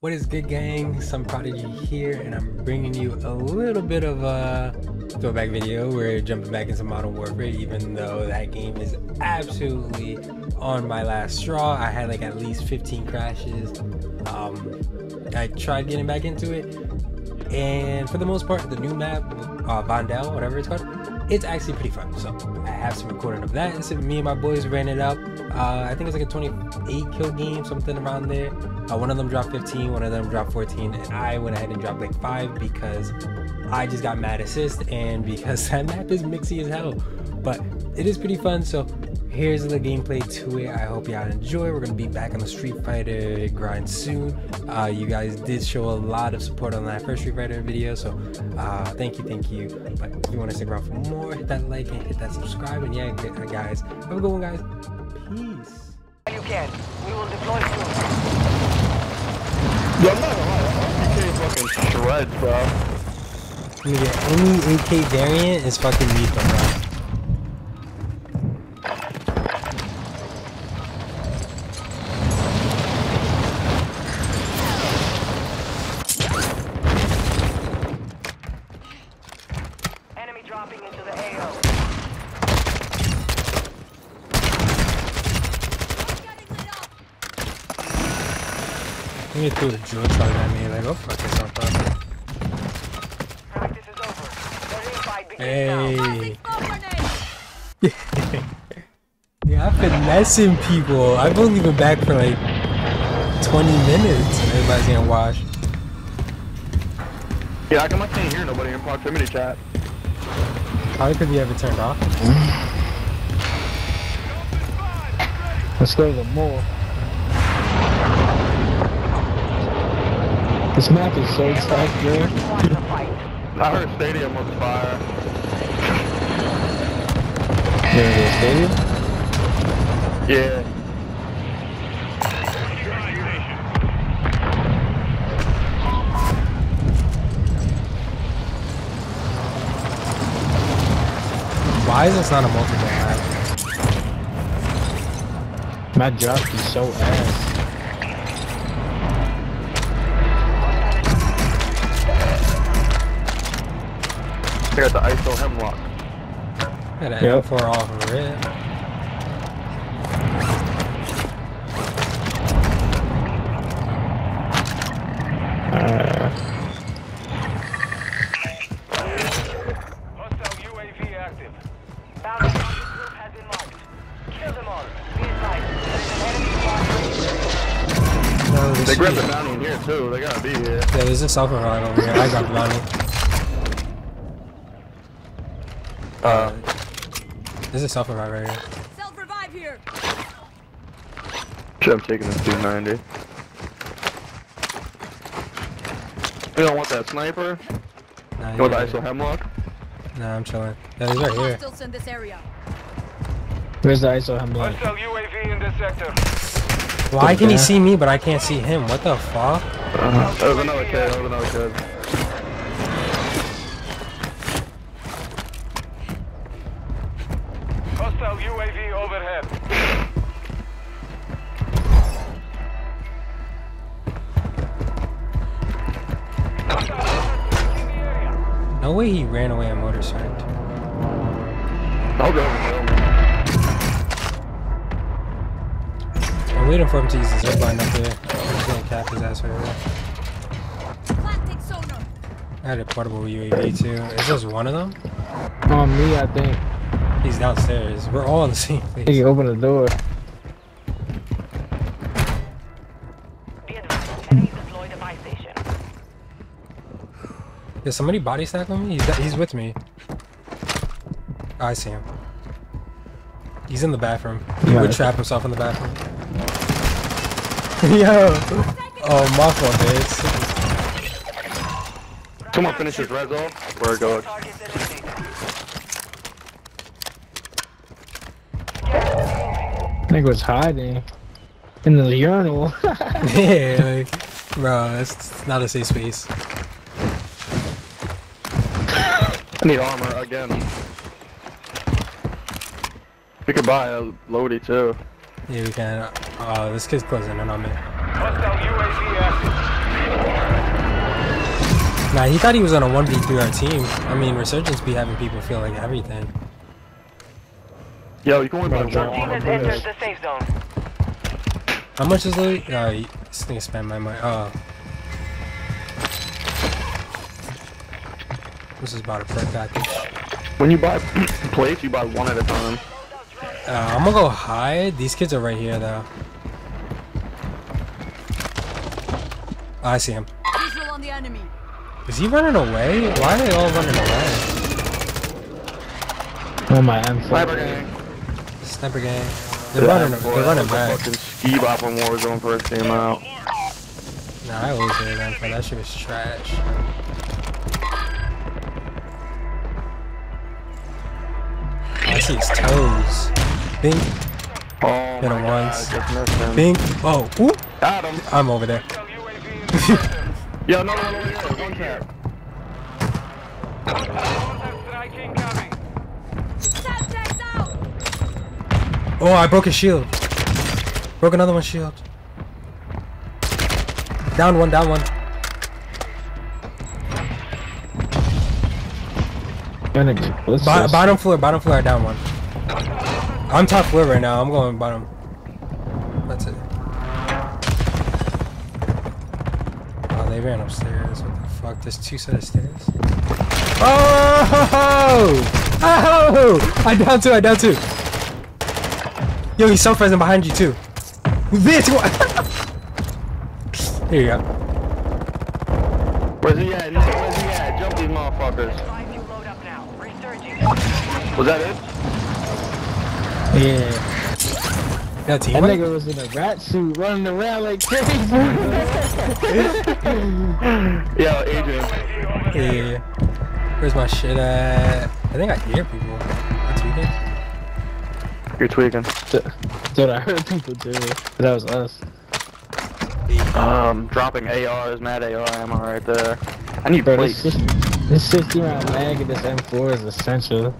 What is good, gang? SumProdigy here, and I'm bringing you a little bit of a throwback video. We're jumping back into Modern Warfare, even though that game is absolutely on my last straw. I had like at least 15 crashes. Um, I tried getting back into it, and for the most part, the new map, uh, Vondel, whatever it's called, it's actually pretty fun. So I have some recording of that. And so me and my boys ran it up. Uh, I think it's like a 28 kill game, something around there. Uh, one of them dropped 15, one of them dropped 14, and I went ahead and dropped like five because I just got mad assist and because that map is mixy as hell. But it is pretty fun. So here's the gameplay to it. I hope y'all enjoy. We're gonna be back on the Street Fighter grind soon. Uh, you guys did show a lot of support on that first Street Fighter video, so uh, thank you, thank you. But if you want to stick around for more, hit that like and hit that subscribe. And yeah, guys, have a good one, guys. Peace. You can. We will deploy soon. Yo, I'm not gonna lie, PK fucking shreds, bro. Nigga, any AK variant is fucking lethal, bro. Enemy dropping into the AO. He threw the drill charge at me, like, oh fuck yourself up. Practice is over. The real fight begins now. Hey. yeah, I'm finessing people. I've only been back for like 20 minutes and everybody's getting washed. Yeah, how come I can't hear nobody in proximity chat? Probably because you have it turned off. Let's go to the mall. This map is so tough, bro. Watch the fight. I heard stadium was fire. There it is, stadium. Yeah. Why is this not a multiple map? My drop is so ass. I got the ISO hemlock. Got an Yep. M4 off of red. Hostile UAV active. Bounty target group has been marked. Kill them all. Be advised. There is an enemy squad. No, this They grabbed the bounty in here too. They gotta be here. Yeah, there's a self revive over here. I got the bounty. Uh, There's a self revive right here. Self-revive here. shit, I'm taking this 290. You don't want that sniper? Nah, You want the yeah, ISO hemlock? nah, I'm chilling. Yeah, he's right here. Still in this area. where's the ISO hemlock? Hostile UAV in this sector. Why can he see me but I can't see him? What the fuck? Uh, that was another kid. That was another kid. Way he ran away on motorcycle. I'll go. I'm waiting for him to use his zipline up there. He's gonna cap his ass right here. Planting sonar. I had a portable UAV too. Is this one of them? On me, I think. He's downstairs. We're all in the same He place. can open the door. Did somebody body stack on me? He's, he's with me. I see him. He's in the bathroom. He Yeah, would trap himself in the bathroom. Yo! Oh, my fault, bitch. Someone finish his red zone. Where it goes. Target designated. Nigga was hiding in the urinal. yeah, like, bro, that's not a safe space. I need armor again. We could buy a loady too. Yeah, we can. Uh, this kid's closing in on me. Hostile Nah, he thought he was on a 1v3 our team. I mean, Resurgence be having people feel like everything. Yo, you can only buy Your one armor the safe zone. How much is loot? Oh, he- this thing spent my money. Oh. This is about a perk package. When you buy plates, you buy one at a time. Uh, I'm gonna go hide. These kids are right here, though. Oh, I see him. On the enemy. Is he running away? Why are they all running away? Oh my M4. Sniper gang. Sniper gang. They're running. They're running back. Fucking ski bop when Warzone first came out. Nah, I always hear them for that shit was trash. I his toes. Bink, Oh Hit him once. him. bink. Oh, him. I'm over there. Hostile UAV in the sector. Yo, no, no, no, no, one tap. Hostile strike incoming. Tactics out. Oh, I broke his shield. Broke another one's shield. Down one, down one. Gonna- what's Bo- bottom floor, bottom floor, down one. I'm top floor right now. I'm going bottom. That's it. Oh, they ran upstairs. What the fuck? There's two set of stairs. Oh! Oh! I down two. I down two. Yo, he's self present behind you too. Bitch! What? Here you go. Where's he at? Was that it? Yeah. That That team. nigga was in a rat suit running around like crazy. Yo, Adrian. Yeah. Where's my shit at? I think I hear people. That's weekend. You're tweaking. Dude, I heard people do. That was us. Um, dropping ARs, mad AR ammo right there. I need Bro, plates. this, this 60 round mag and this M4 is essential.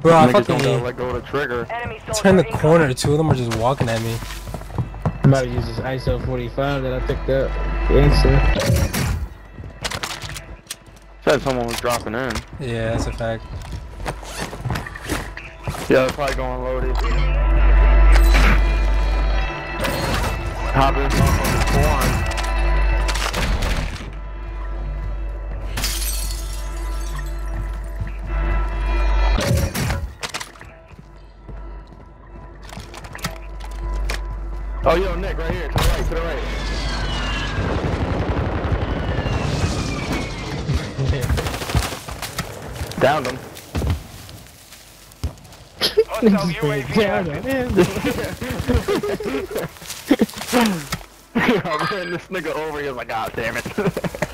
Bro, I Niggas don't gotta fucking let go of the trigger. Enemy soldier turned the corner. Two of them are just walking at me. I'm about to use this ISO 45 that I picked up. Gangster. Said someone was dropping in. Yeah, that's a fact. Yeah, they're probably going loaded. Hop in, motherfucker, spawn. Oh, yo, Nick, right here, to the right, to the right. Downed him. Hostile UAV Down active. I ran this nigga over, he was like, ah, damn it.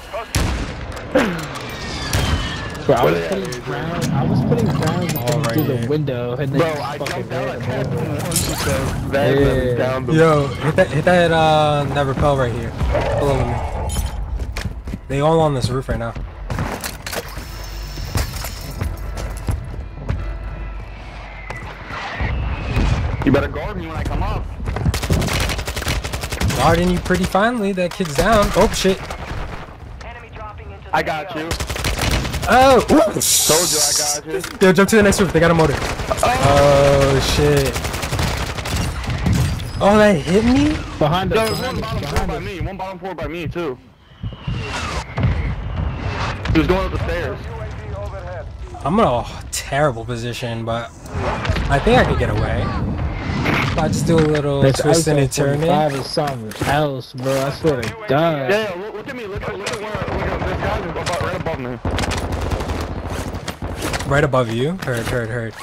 Bro, I was they at, putting Adrian? ground, I was putting ground All right through here. the window and then Bro, just I fucking jumped out, ran tapped over. him once because that Yeah. yeah. down the Yo, hit that, hit that, uh, that rappel right here. Below me. They all on this roof right now. You better guard me when I come up. Guarding you pretty finely. That kid's down. Oh shit. Enemy dropping into the I got you. Oh. Ooh. Told you I got you. Yo, jump to the next roof. They got a motor. Oh shit. Oh, that hit me. Behind Yo, us, there's one us, bottom floor behind by me. One bottom floor by me too. He was going up the stairs. I'm in a terrible position, but I think I could get away. If I just do a little This twisting ISO and turning. 45 is something else, bro. I swear to God. Yeah, yeah look, look at me. Look at, look at where, look at this guy's above, right above me. Right above you. Heard, heard, heard.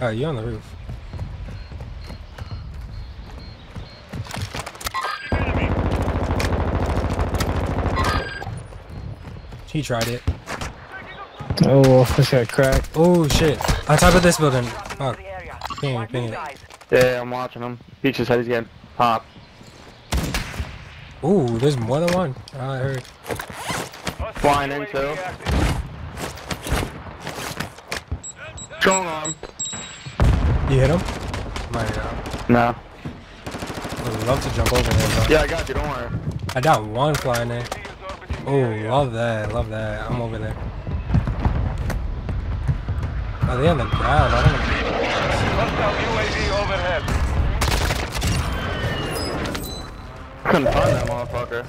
Oh, you on the roof. He tried it. Oh, this got cracked. Oh shit. On top of this building. Fuck. the. Ping it, Watch ping it. Yeah, I'm watching him. He just said he's getting popped. Ooh, there's more than one. Oh, I heard. Flying in, too. active. Strong arm. You hit him? Might not. No. Would love to jump over there, but Yeah, I got you. Don't worry. I got one flying there. UAV is orbiting Oh, love that, love that. I'm over there. Are they on the ground? I don't know. Hostile UAV overhead. Couldn't find that motherfucker.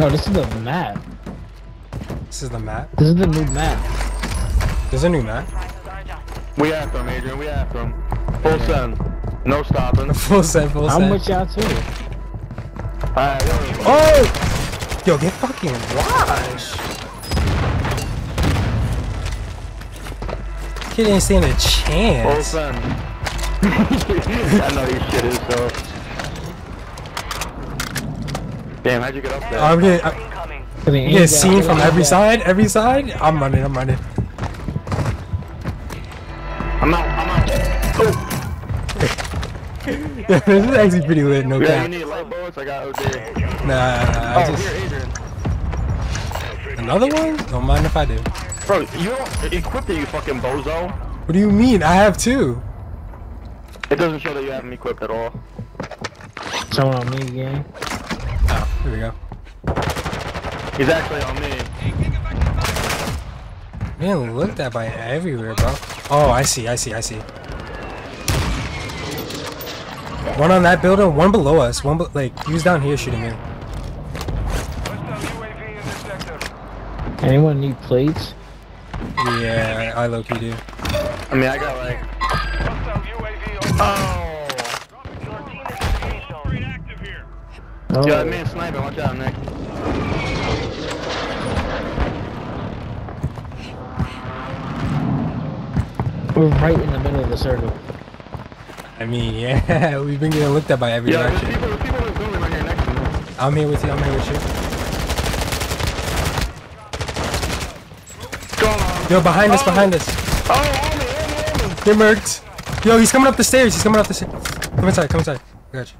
Oh, this is the map. This is the map. This is the new map. There's a new map. We after him, Adrian. We after him. Full send. No stopping. Full set, full I'm set. with y'all too. Alright, word. Oh! Yo, get fucking washed. Kid didn't stand a chance. Full chance. send. I know these shit is so. Damn, how'd you get up there? I'm getting, I'm Incoming. Cause they getting ain't got- seen from every side, every side. I'm running, I'm running. I'm out. I'm out. Oh. this is actually pretty lit, no Yeah, you cap. need light bullets? I got OD. Nah, I Oh, just here, Adrian. another one. Don't mind if I do. Bro, you don't equip it, you fucking bozo. What do you mean? I have two. It doesn't show that you have them equipped at all. Someone on me again. Oh, here we go. He's actually on me. Man, looked at by everywhere, bro. Oh, I see, I see, I see. One on that building, one below us. One, be- like, he was down here shooting me. Hostile UAV in the sector. Anyone need plates? Yeah, I low key do. I mean, I got like. Hostile UAV overhead. Oh! Your team is in the safe zone. Oh, Yeah, that man sniping. Watch out, Nick. We're right in the middle of the circle. I mean, yeah, we've been getting looked at by every Yeah, there's direction. people, there's people in the building right here next to me. I'm here with you, I'm here with you. Go on. Yo, behind us, Oh. behind us. Oh, on me, on me, on me. Get murked. Yo, he's coming up the stairs, he's coming up the stairs. Come inside, come inside. I got you.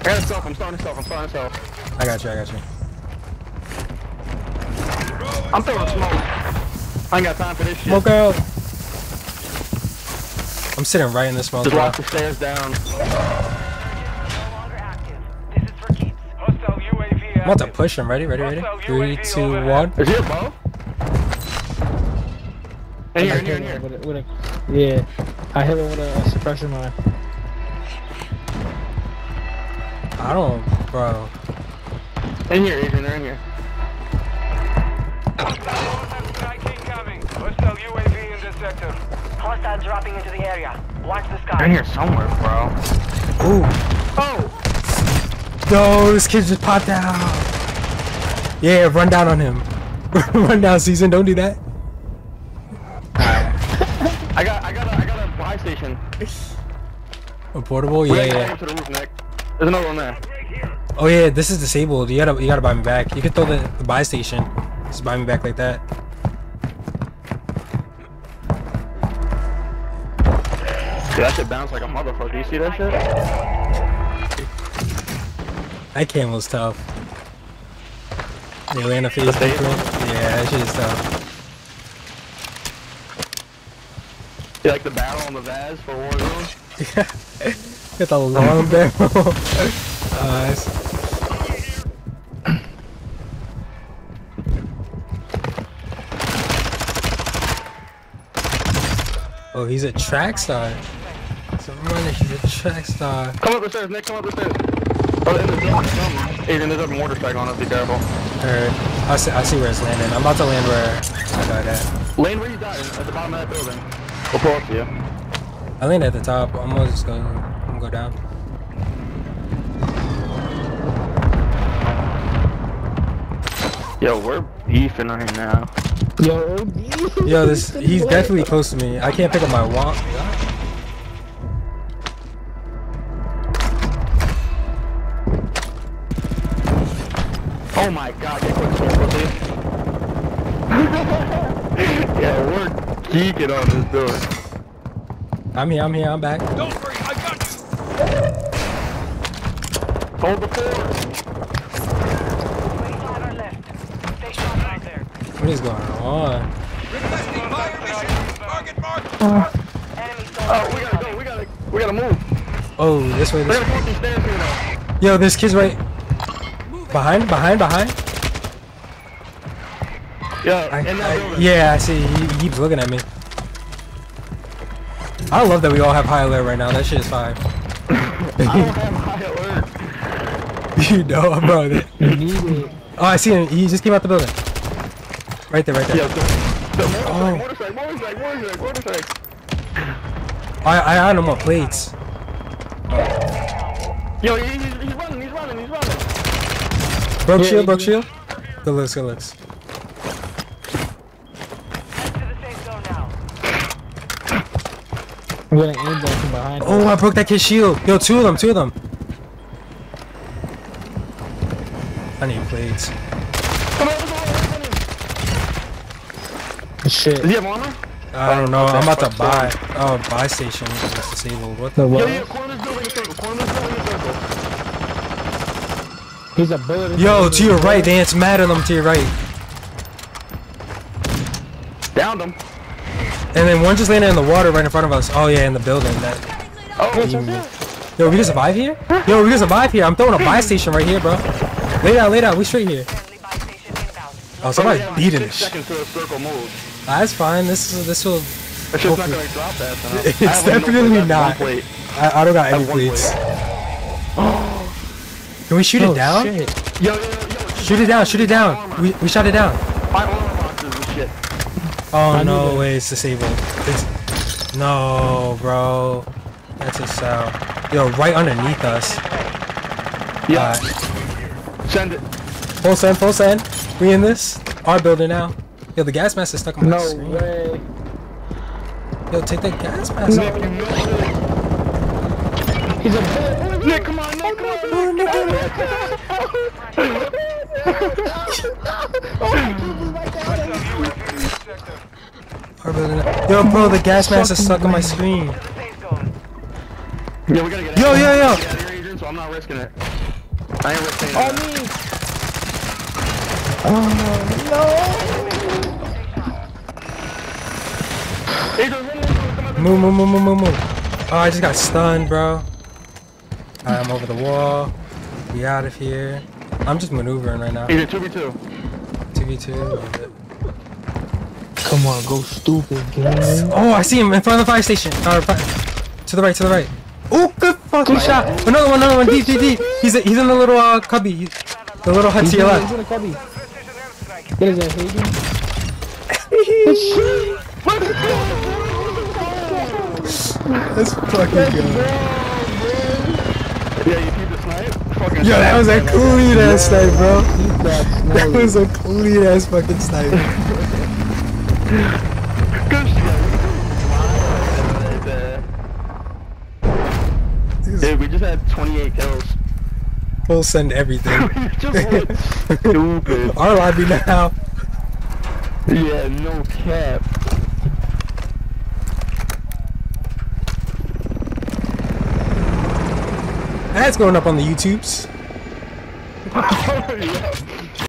I got a self. I'm starting a self. I'm starting a self. I got you, I got you. I'm throwing smoke. I ain't got time for this shit. Smoke out. I'm sitting right in this smoke. Just bro. the stairs down. No longer active. This is for keeps. Hostile UAV I'm about to push him. Ready, ready, ready? Three, two, one. Is he a bow? In here, in here, here. with a, with a, yeah, I hit him with a, a suppression line. I don't, bro. In here, Adrian. They're in here. Hostile UAV in the sector. Hostile dropping into the area. Watch the They're in here somewhere, bro. Ooh. Oh! No, this kid just popped out. Yeah, run down on him. run down, season. Don't do that. I got, I got, a, I got a buy station. A portable? Yeah, gotta yeah. to the roof, Nick. There's another one there. Oh yeah, this is disabled. You gotta, you gotta buy me back. You can throw the, the buy station. Just buy me back like that. Dude, that shit bounced like a motherfucker. Do you see that shit? That camel's tough. The Atlanta The face people. Yeah, that shit is tough. You like the battle on the Vaz for Warzone? Got the long barrel. Nice. Oh, he's a track star. So running, he's a track star. Come up the stairs, Nick. Come up the stairs. Oh, in the building. Come. Adrian, there's a mortar strike on us. Be careful. Alright, I see, I see where it's landing. I'm about to land where I died at. Lane where you died, at the bottom of that building. We'll pull up to you. I landed at the top. I'm gonna just go, I'm gonna go down. Yo, we're beefing right now. Yo, Yo, this he's definitely close to me. I can't pick up my walk. Oh my god, get quick, quick, pussy. yeah, we're geeking on this building. I'm here, I'm here, I'm back. Don't worry, I got you! Hold the fort. 25 are left. Stay sharp out there. What is going on? Enemy Oh, we gotta go. We gotta, we gotta move. Oh, this way, this way. go up these stairs here now. Yo, there's kids right behind, behind, behind. Yeah, I, in that I- yeah, I see. He, he keeps looking at me. I love that we all have high alert right now. That shit is fire. I don't have high alert. you know, bro. that- it. Oh, I see him. He just came out the building. Right there, right there. Yeah, the, the Oh. motorcycle, motorcycle, motorcycle, motorcycle. I, I, I no more plates. Yo, he, he's, he's running, he's running, he's running. Broke shield, broke shield. Good looks, good looks. Head to the safe zone now. I'm getting aimbot from behind. Oh, I broke that kid's shield. Yo, two of them, two of them. I need plates. Come on, come on, come on. Shit. Does he have armor? I don't know. I'm about to buy. Oh, buy station is disabled. What the? The Yo, what? yo, corner this building in a circle, corner this building in a circle. He's a bullet. Yo, to your right, dance mad of them to your right. Downed him. And then one just landed in the water right in front of us. Oh yeah, in the building. That. Oh, Yo, we can survive here? Yo, we can survive here. I'm throwing a buy station right here, bro. Lay down, lay down. We straight here. Friendly buy station inbound. Oh, somebody's yeah, beating six this. shit. seconds to a circle move. Ah, That's fine. This is this will. It's just not gonna drop that. So It's I have, like, no definitely plate, I have not. one. I, I don't got any have plates. Can we shoot Oh, it down? Shit. Yo, yo, yo, yo. Shoot it down. Shoot it down. We we shot it down. My armor boxes and shit. Oh no way, it's disabled. It's no, bro. That's a cell. Yo, right underneath us. Yeah, Alright. send it. Full send, full send. We in this? Our building now. Yo, the gas mask is stuck on my No screen. way. Yo, take that gas mask Nick, off. you missed it. He's a bullet. Nick, come on, Yo, bro, the gas mask is stuck on my screen. Safe zone. Yeah, we gotta get Yo, yo, yo. Get out of here, Adrian, so I'm not risking it. I ain't risking it. Oh me. Adrian, run, run, run. Move, move, move, move, move, move. Oh, I just got stunned, bro. Alright, I'm over the wall. We out of here. I'm just maneuvering right now. Adrian, 2v2. 2v2. Come on, go stupid, game. Oh, I see him in front of the fire station. Uh, fi- to the right, to the right. Oh, good fucking shot. Another one, another one. Deep, deep, deep. He's he's in the little uh, cubby. He- the little hut to your He's in a cubby. What is that, Hayden? That's fucking good. Yeah, you keep the snipe. Fucking Yo, that was a clean ass snipe, bro. That That was a clean ass fucking snipe. Dude, we just had 28 kills. We'll send everything. stupid. Our lobby now. Yeah, no cap. That's going up on the YouTubes. Oh, yeah.